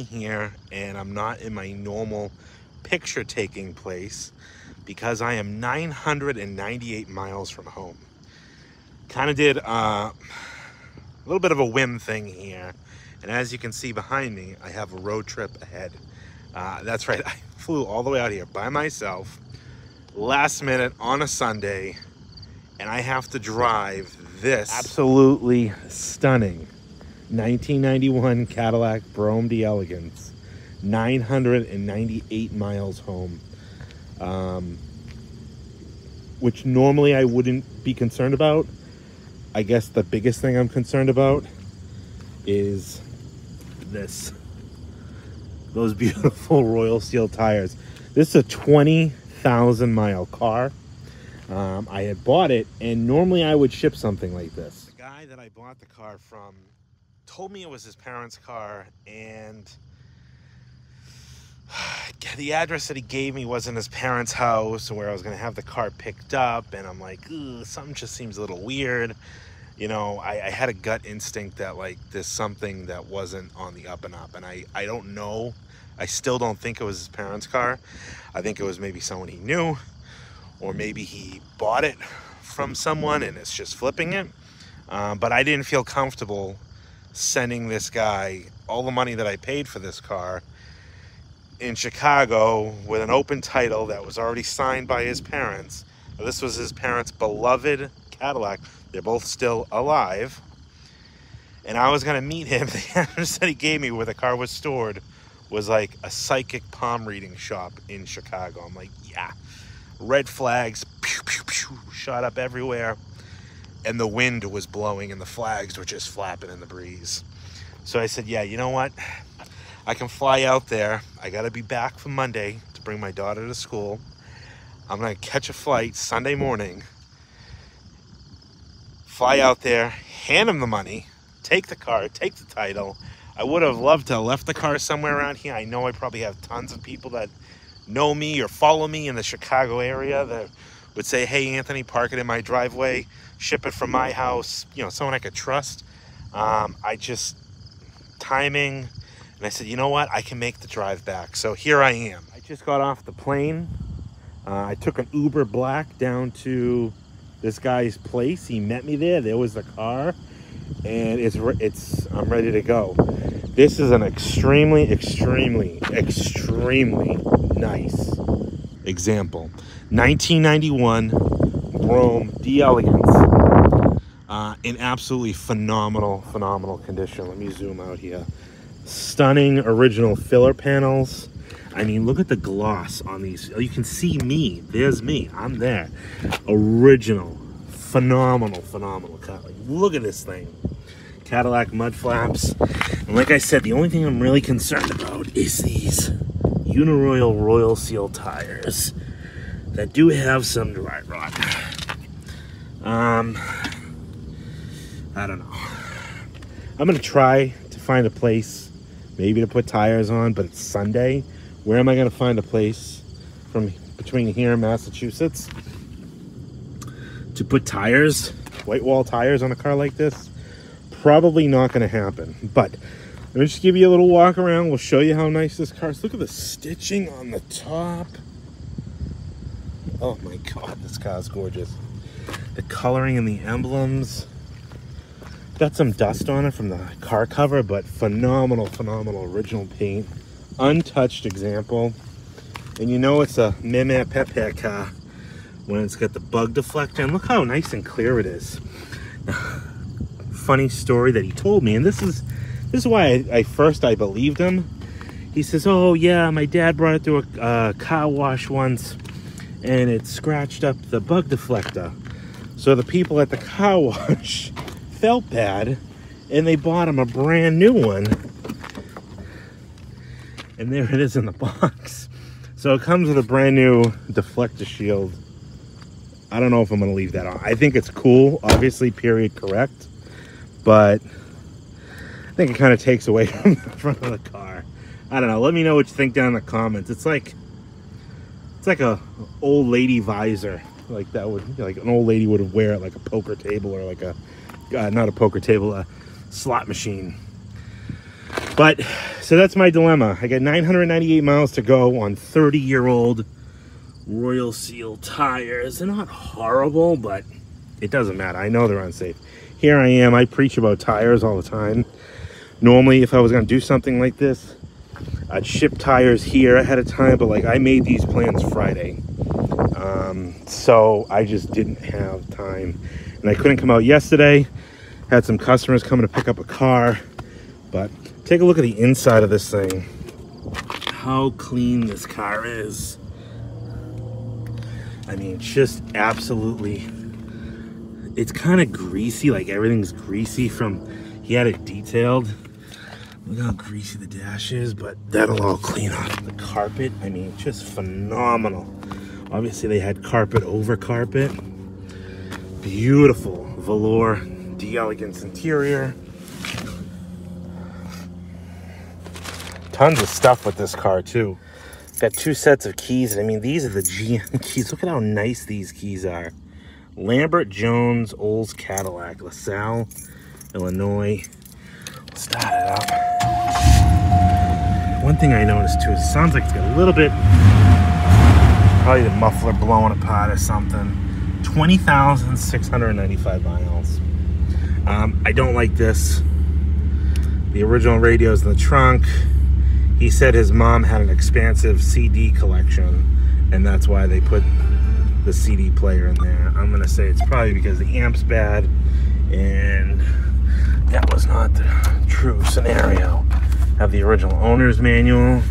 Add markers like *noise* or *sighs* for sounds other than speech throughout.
Here, and I'm not in my normal picture taking place because I am 998 miles from home. Kind of did uh, a little bit of a whim thing here. And as you can see behind me, I have a road trip ahead. Uh, that's right, *laughs* I flew all the way out here by myself, last minute on a Sunday, and I have to drive this absolutely stunning 1991 Cadillac Brougham d'Elegance, 998 miles home. Um, which normally I wouldn't be concerned about. I guess the biggest thing I'm concerned about is this. Those *laughs* beautiful Royal Seal tires. This is a 20,000 mile car. Um, I had bought it, and normally I would ship something like this. The guy that I bought the car from told me it was his parents' car, and *sighs* the address that he gave me wasn't his parents' house where I was going to have the car picked up. And I'm like, something just seems a little weird. You know, I, I, had a gut instinct that like there's something that wasn't on the up and up. And I, I don't know. I still don't think it was his parents' car. I think it was maybe someone he knew, or maybe he bought it from someone and it's just flipping it. Um, but I didn't feel comfortable sending this guy all the money that I paid for this car in Chicago with an open title that was already signed by his parents. This was his parents' beloved Cadillac. They're both still alive. And I was going to meet him. *laughs* The address that he gave me where the car was stored was like a psychic palm reading shop in Chicago. I'm like, yeah. Red flags, pew, pew, pew, shot up everywhere. And the wind was blowing and the flags were just flapping in the breeze. So I said, yeah, you know what? I can fly out there. I got to be back for Monday to bring my daughter to school. I'm going to catch a flight Sunday morning, fly out there, hand him the money, take the car, take the title. I would have loved to have left the car somewhere around here. I know I probably have tons of people that know me or follow me in the Chicago area that would say, hey, Anthony, park it in my driveway, ship it from my house, you know, someone I could trust. Um, I just, timing, and I said, you know what? I can make the drive back. So here I am. I just got off the plane. Uh, I took an Uber Black down to this guy's place. He met me there. There was the car, and it's it's. I'm ready to go. This is an extremely, extremely, extremely nice example. 1991 Brougham d'Elegance uh, in absolutely phenomenal, phenomenal condition. Let me zoom out here stunning original filler panels. I mean, look at the gloss on these. You can see me. There's me. I'm there. Original. Phenomenal, phenomenal. Like, look at this thing. Cadillac mud flaps. And like I said, the only thing I'm really concerned about is these Uniroyal Royal Seal tires that do have some dry rot. Um, I don't know. I'm going to try to find a place maybe to put tires on, but it's Sunday. Where am I going to find a place from between here and Massachusetts to put tires, white wall tires on a car like this? Probably not going to happen, but let me just give you a little walk around. We'll show you how nice this car is. Look at the stitching on the top. Oh my God, this car is gorgeous. The coloring and the emblems. Got some dust on it from the car cover, but phenomenal, phenomenal original paint. Untouched example. And you know it's a Meme Pepe car when it's got the bug deflector. And look how nice and clear it is. *sighs* Funny story that he told me, and this is this is why I, I first I believed him. He says, "Oh yeah, my dad brought it through a uh, car wash once, and it scratched up the bug deflector." So the people at the car *laughs* wash felt bad and they bought him a brand new one. And there it is in the *laughs* box. So it comes with a brand new deflector shield. I don't know if I'm going to leave that on. I think it's cool, obviously period correct, but I think it kind of takes away *laughs* from the front of the car. I don't know. Let me know what you think down in the comments. It's like it's like a old lady visor. like that would like an old lady would wear at like a poker table or like a uh, not a poker table, a slot machine. But so that's my dilemma. I got 998 miles to go on 30 year old Royal Seal tires. They're not horrible, but it doesn't matter. I know they're unsafe. Here I am. I preach about tires all the time. Normally, if I was going to do something like this, I'd ship tires here ahead of time, but like I made these plans Friday. Um, so I just didn't have time. And I couldn't come out yesterday. Had some customers coming to pick up a car. But take a look at the inside of this thing. How clean this car is. I mean, just absolutely. It's kind of greasy, like everything's greasy from, he had it detailed. Look how greasy the dash is, but that'll all clean off the carpet. I mean, just phenomenal. Obviously, they had carpet over carpet. Beautiful velour, d'Elegance interior. Tons of stuff with this car, too. Got two sets of keys, and I mean, these are the GM *laughs* keys. Look at how nice these keys are. Lambert Jones Olds Cadillac, LaSalle, Illinois. start it up. Thing I noticed too is it sounds like it's got a little bit, probably the muffler blowing apart or something. 20,695 miles. Um, I don't like this. The original radio's in the trunk he said his mom had an expansive CD collection, and that's why they put the CD player in there. I'm gonna say it's probably because the amp's bad, and that was not the true scenario. Have the original owner's manual.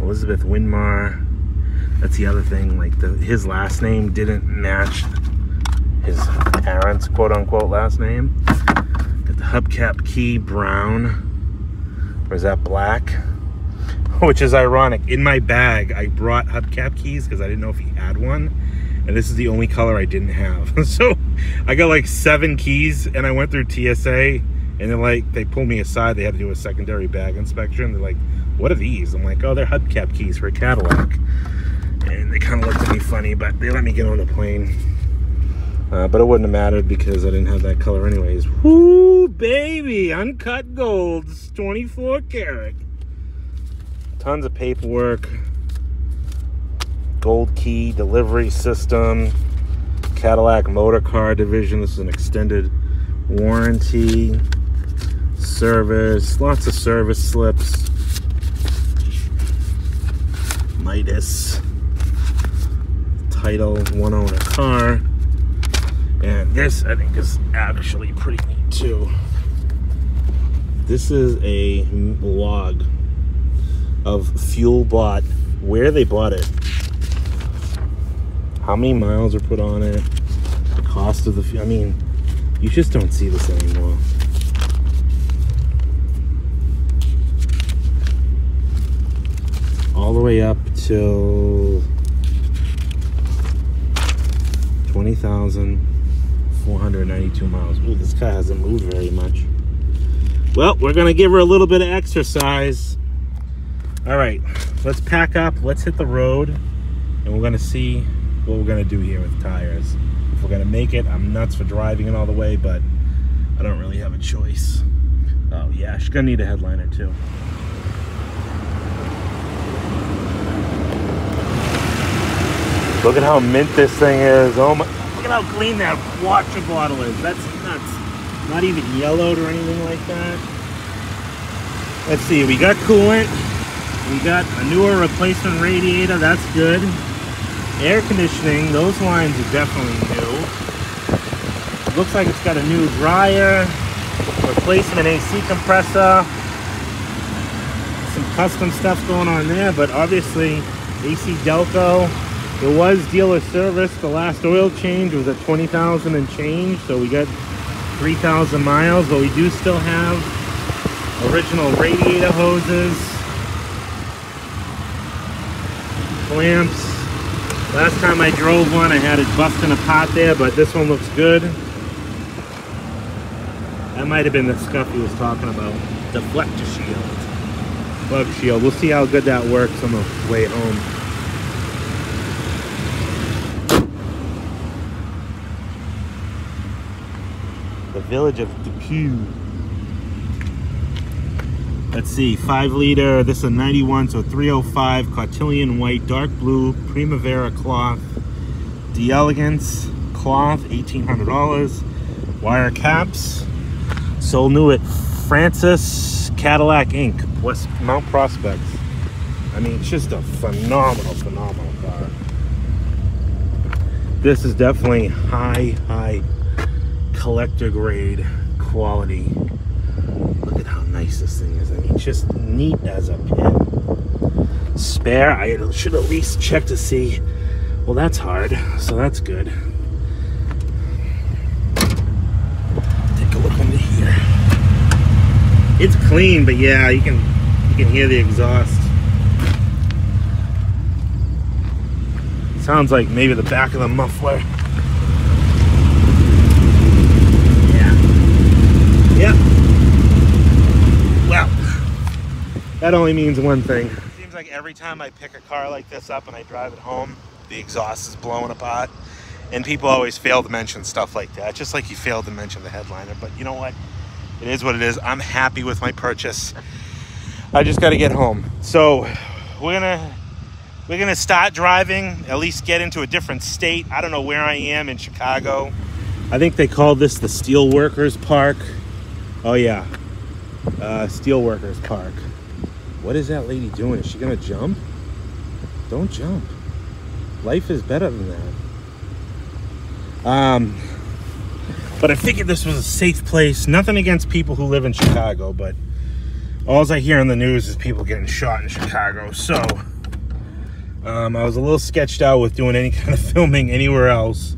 Elizabeth Winmar. That's the other thing. Like the his last name didn't match his parents' quote unquote last name. Got the hubcap key brown. Or is that black? *laughs* which is ironic. In my bag, I brought hubcap keys because I didn't know if he had one. And this is the only color I didn't have. *laughs* so I got like seven keys and I went through TSA and they're like, they pulled me aside. They had to do a secondary bag inspection. They're like, what are these? I'm like, oh, they're hubcap keys for a Cadillac. And they kind of looked at me funny, but they let me get on the plane. Uh, but it wouldn't have mattered because I didn't have that color anyways. Woo, baby, uncut golds, 24 karat tons of paperwork, gold key delivery system, Cadillac Motor Car Division. This is an extended warranty, service, lots of service slips, Midas, title, one owner car. And this, I think, is actually pretty neat too. This is a log of fuel bought, where they bought it, how many miles are put on it, the cost of the fuel. I mean, you just don't see this anymore. All the way up till 20,492 miles. Ooh, this car hasn't moved very much. Well, we're going to give her a little bit of exercise all right let's pack up let's hit the road and we're gonna see what we're gonna do here with tires if we're gonna make it i'm nuts for driving it all the way but i don't really have a choice oh yeah she's gonna need a headliner too look at how mint this thing is. Oh my look at how clean that water bottle is. That's nuts. Not even yellowed or anything like that. Let's see we got coolant. We got a newer replacement radiator, that's good. Air conditioning, those lines are definitely new. Looks like it's got a new dryer, replacement AC compressor, some custom stuff going on there, but obviously AC Delco. It was dealer service. The last oil change was at 20,000 and change, so we got 3,000 miles, but we do still have original radiator hoses clamps. Last time I drove one, I had it busting apart there, but this one looks good. That might have been the scuff he was talking about. Deflector shield. Bug shield. We'll see how good that works on the way home. Village of Depew. Let's see, five liter. This is a 91, so 305 Cotillion white, dark blue, Primavera cloth, De Elegance cloth, $1,800. Wire caps, sold new at Francis Cadillac Inc., West Mount Prospects. I mean, it's just a phenomenal, phenomenal car. This is definitely high, high collector grade quality. Look at how nice this thing is. I mean, just neat as a pin. Spare, I should at least check to see. Well, that's hard, so that's good. Take a look under here. It's clean, but yeah, you can you can hear the exhaust. Sounds like maybe the back of the muffler. Yeah. Yep. Well, that only means one thing. It Seems like every time I pick a car like this up and I drive it home, the exhaust is blowing apart. And people always fail to mention stuff like that, just like you failed to mention the headliner. But you know what? It is what it is. I'm happy with my purchase. I just got to get home. So we're gonna we're gonna start driving. At least get into a different state. I don't know where I am in Chicago. I think they call this the Steelworkers Park. Oh yeah, uh, Steelworkers Park. What is that lady doing? Is she gonna jump? Don't jump. Life is better than that. Um, but I figured this was a safe place. Nothing against people who live in Chicago, but all I hear in the news is people getting shot in Chicago. So um, I was a little sketched out with doing any *laughs* kind of filming anywhere else.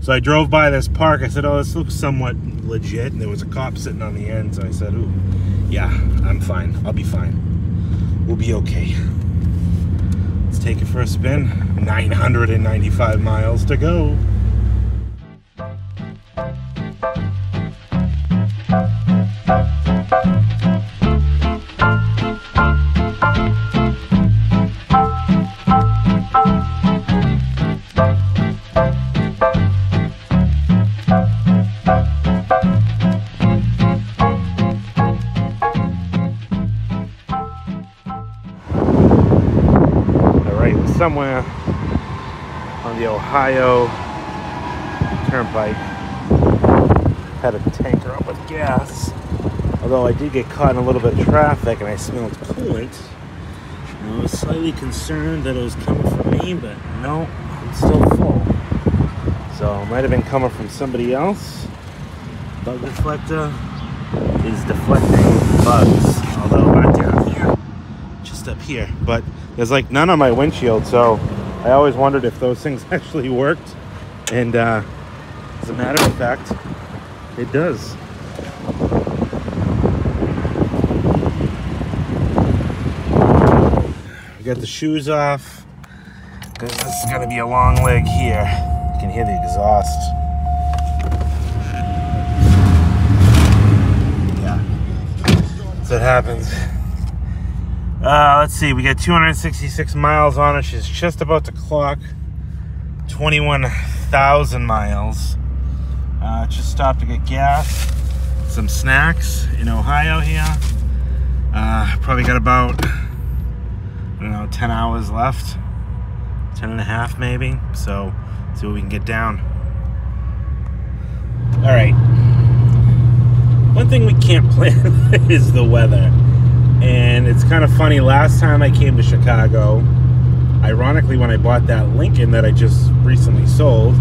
So I drove by this park. I said, oh, this looks somewhat legit. And there was a cop sitting on the end. So I said, ooh, yeah, I'm fine. I'll be fine. We'll be okay. Let's take it for a spin. 995 miles to go. Somewhere on the Ohio Turnpike. Had a tanker up with gas. Although I did get caught in a little bit of traffic and I smelled coolant. I was slightly concerned that it was coming from me, but no, it's still full. So it might have been coming from somebody else. Bug deflector is deflecting bugs, although not down here, just up here. But there's like none on my windshield, so I always wondered if those things *laughs* actually worked. And uh, as a matter of fact, it does. We got the shoes off. Because this is gonna be a long leg here. You can hear the exhaust. Yeah. So it happens. Uh, let's see, we got 266 miles on it. She's just about to clock 21,000 miles. Uh, just stopped to get gas, some snacks in Ohio here. Uh, probably got about, I don't know, 10 hours left. 10 and a half maybe. So, see what we can get down. All right. One thing we can't *laughs* plan is the weather. And it's kind of funny, last time I came to Chicago, ironically, when I bought that Lincoln that I just recently sold,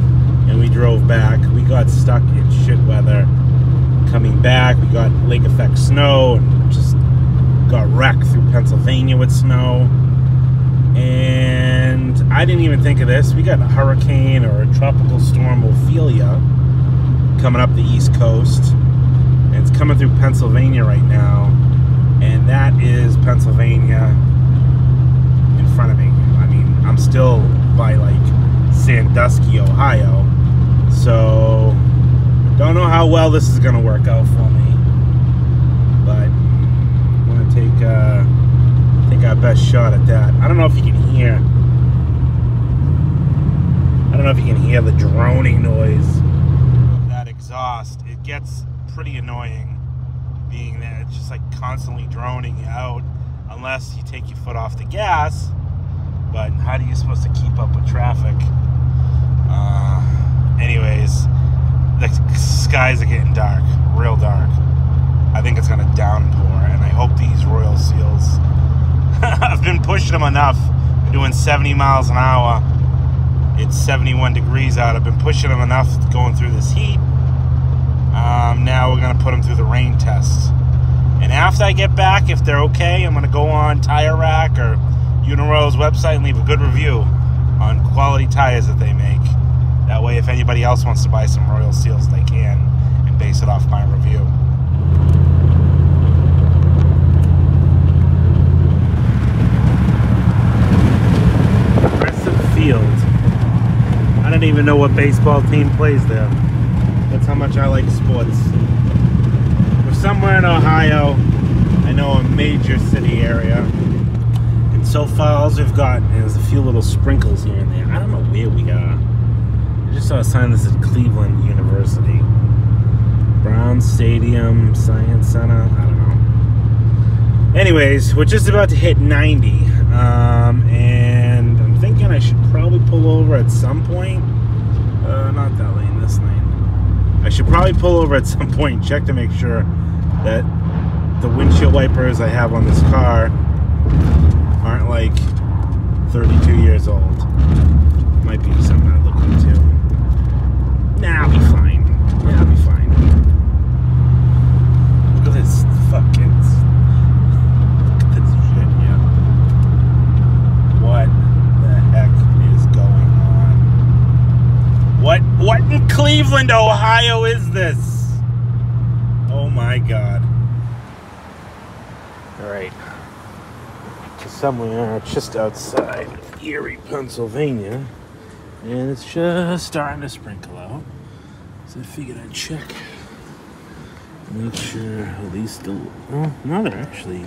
and we drove back, we got stuck in shit weather coming back. We got lake effect snow and just got wrecked through Pennsylvania with snow. And I didn't even think of this. We got a hurricane or a tropical storm Ophelia coming up the East Coast. And it's coming through Pennsylvania right now and that is Pennsylvania in front of me. I mean, I'm still by like Sandusky, Ohio, so don't know how well this is gonna work out for me, but I'm gonna take uh, take our best shot at that. I don't know if you can hear. I don't know if you can hear the droning noise of that exhaust. It gets pretty annoying being that it's just like constantly droning out unless you take your foot off the gas. But how are you supposed to keep up with traffic? Uh, anyways, the skies are getting dark, real dark. I think it's gonna downpour, and I hope these royal seals. *laughs* I've been pushing them enough, doing 70 miles an hour. It's 71 degrees out. I've been pushing them enough going through this heat. Um, now we're gonna put them through the rain tests. And after I get back, if they're okay, I'm gonna go on Tire Rack or Uniroyal's website and leave a good review on quality tires that they make. That way, if anybody else wants to buy some Royal Seals, they can and base it off my review. Field. I don't even know what baseball team plays there. That's how much I like sports. Somewhere in Ohio. I know a major city area. And so far, all we've got is a few little sprinkles here and there. I don't know where we are. I just saw a sign that said Cleveland University. Brown Stadium, Science Center. I don't know. Anyways, we're just about to hit 90. Um, and I'm thinking I should probably pull over at some point. Uh, not that lane, this lane. I should probably pull over at some point and check to make sure that the windshield wipers I have on this car aren't like 32 years old. Might be something I look into. Nah, I'll be fine. Yeah, I'll be fine. Look at this fucking. This shit here. What the heck is going on? What what in Cleveland, Ohio is this? My god. Alright. To somewhere just outside Erie, Pennsylvania. And it's just starting to sprinkle out. So I figured I'd check. Make sure at least the well, no they're actually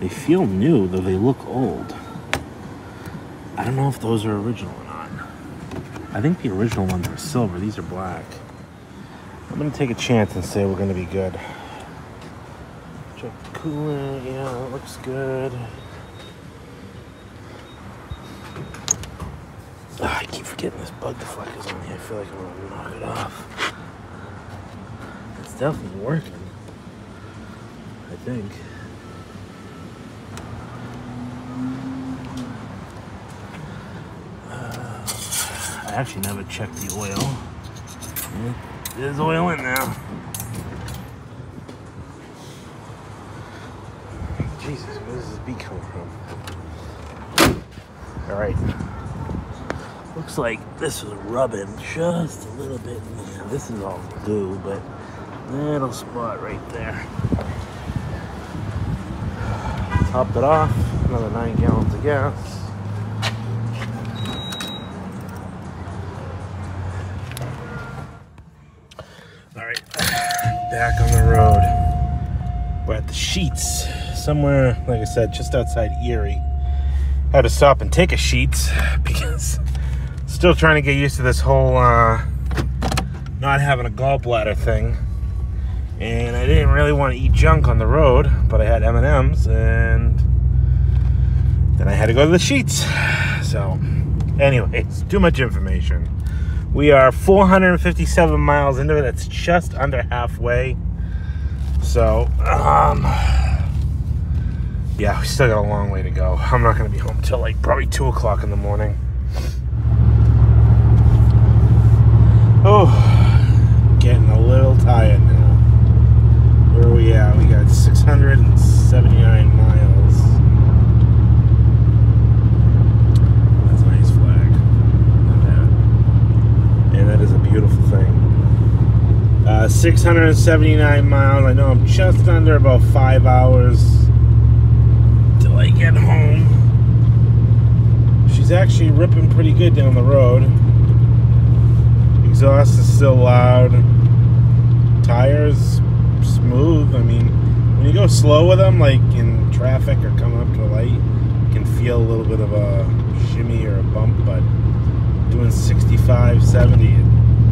they feel new, though they look old. I don't know if those are original or not. I think the original ones are silver. These are black. I'm gonna take a chance and say we're gonna be good. Check the coolant. Yeah, it looks good. Ah, I keep forgetting this bug deflector's on here. I feel like I'm gonna knock it off. It's definitely working. I think. I actually never checked the oil. There's oil in there. Jesus, where does this bee come from? Alright. Looks like this was rubbing just a little bit. Yeah, this is all glue, but little spot right there. Topped it off, another nine gallons of gas. Alright, back on the road. We're at the Sheetz, somewhere, like I said, just outside Erie. Had to stop and take a Sheets *laughs* because still trying to get used to this whole uh, not having a gallbladder thing. And I didn't really want to eat junk on the road, but I had M&Ms and then I had to go to the Sheets. So, anyways, too much information. We are 457 miles into it. That's just under halfway. So, um, yeah, we still got a long way to go. I'm not going to be home till like probably 2 o'clock in the morning. Oh, getting a little tired now. Where are we at? We got 679 miles. That's a nice flag. Look at that. And that is a beautiful thing. Uh, 679 miles. I know I'm just under about five hours till I get home. She's actually ripping pretty good down the road. Exhaust is still loud. Tires smooth. I mean, when you go slow with them, like in traffic or coming up to a light, you can feel a little bit of a shimmy or a bump, but doing 65, 70,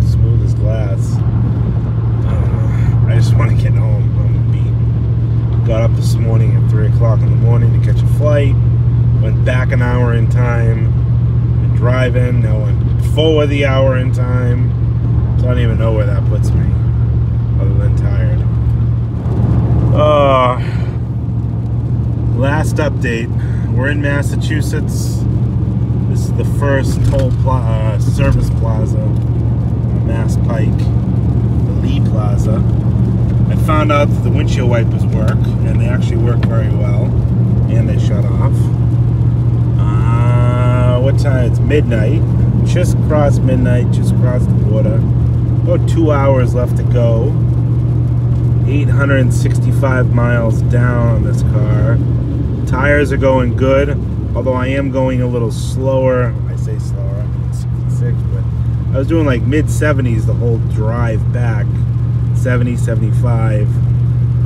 smooth as glass. Uh, just want to get home. I'm beat. Got up this morning at 3 o'clock in the morning to catch a flight. Went back an hour in time. Been driving. Now went forward the hour in time. So I don't even know where that puts me. Other than tired. Uh, last update. We're in Massachusetts. This is the first toll pla uh, service plaza Mass Pike, the Lee Plaza. Found out that the windshield wipers work, and they actually work very well, and they shut off. Uh, what time? It's midnight. Just crossed midnight, just crossed the border. About two hours left to go. 865 miles down on this car. Tires are going good, although I am going a little slower. I say slower, I mean 66, but I was doing like mid 70s the whole drive back. 70, 75.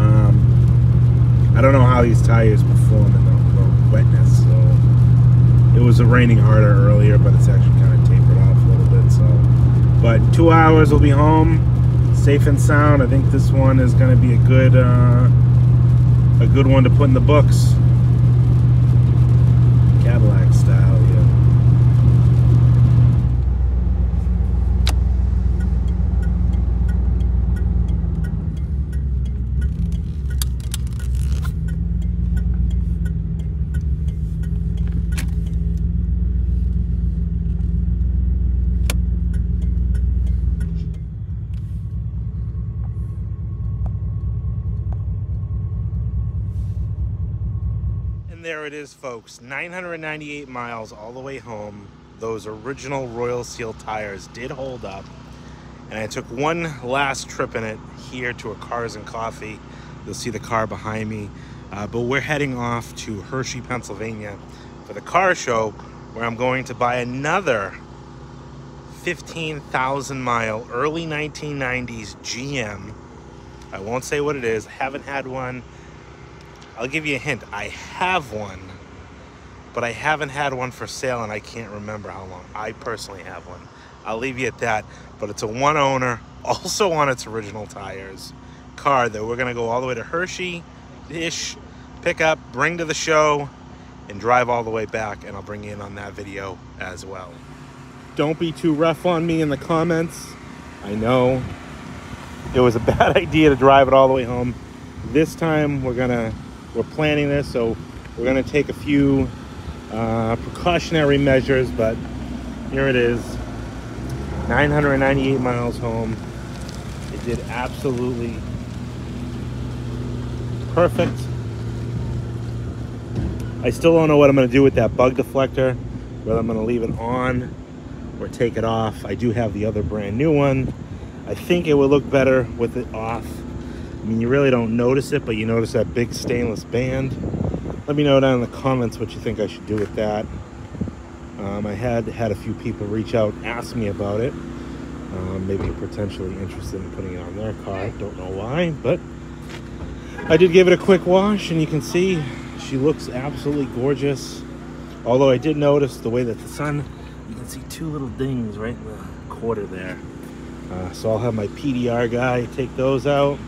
Um, I don't know how these tires perform in the, the wetness, so it was raining harder earlier, but it's actually kind of tapered off a little bit. So, but two hours we'll be home, safe and sound. I think this one is going to be a good, uh, a good one to put in the books. Cadillac style, yeah. And there it is, folks. 998 miles all the way home. Those original Royal Seal tires did hold up. And I took one last trip in it here to a Cars and Coffee. You'll see the car behind me. Uh, but we're heading off to Hershey, Pennsylvania for the car show where I'm going to buy another 15,000 mile early 1990s GM. I won't say what it is. I haven't had one. I'll give you a hint. I have one, but I haven't had one for sale and I can't remember how long. I personally have one. I'll leave you at that. But it's a one owner, *laughs* also on its original tires, car that we're going to go all the way to Hershey ish, pick up, bring to the show, and drive all the way back. And I'll bring you in on that video as well. Don't be too rough on me in the comments. I know it was a *laughs* bad idea to drive it all the way home. This time we're gonna we're planning this, so we're gonna take a few uh, precautionary measures. But here it is, 998 miles home. It did absolutely perfect. I still don't know what I'm gonna do with that bug deflector. Whether I'm gonna leave it on or take it off. I do have the other brand new one. I think it would look better with it off. I mean, you really don't notice it, but you notice that big stainless band. Let me know down in the comments what you think I should do with that. Um, I had had a few people reach out, ask me about it. Um, maybe potentially interested in putting it on their car. Don't know why, but I did give it a quick wash, and you can see she looks absolutely gorgeous. Although I did notice the way that the sun, you can see two little dings right in the quarter there. Uh, so I'll have my PDR guy take those out.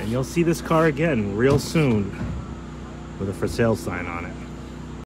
And you'll see this car again real soon with a for sale sign on it.